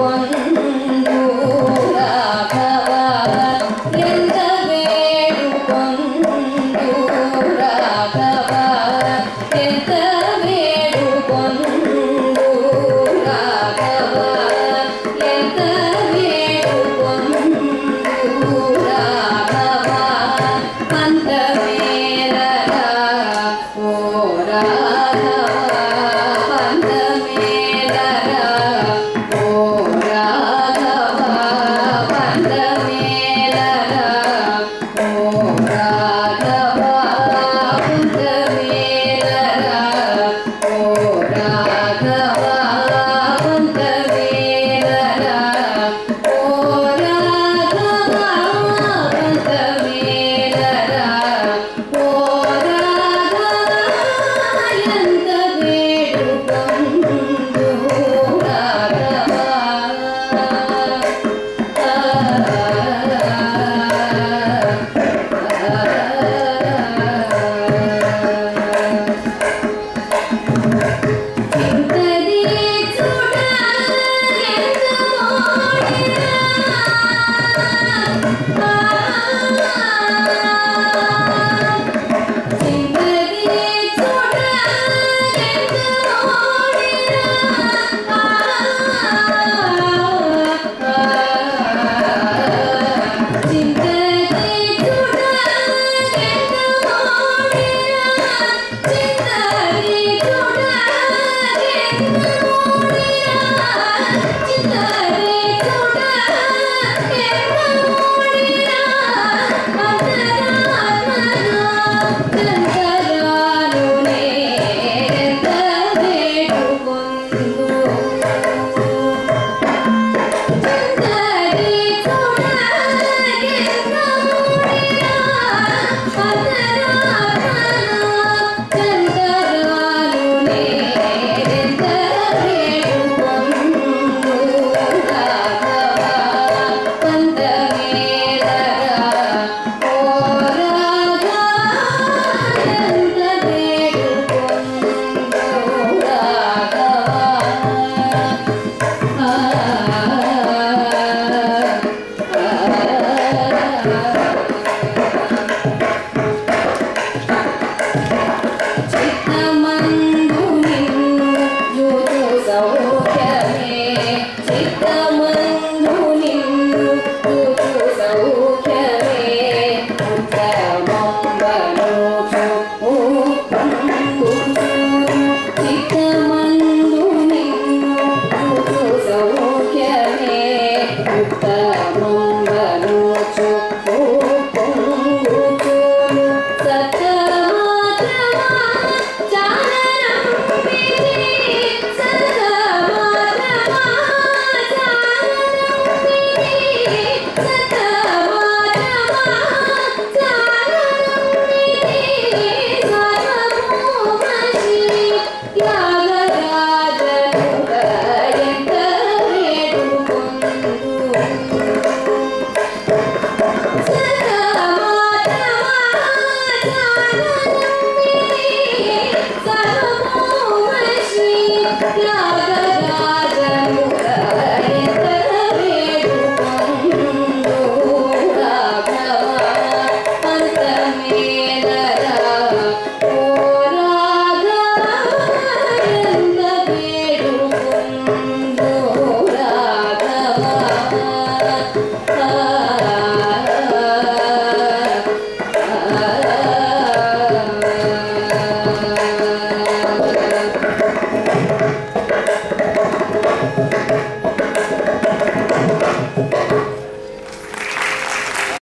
光 하나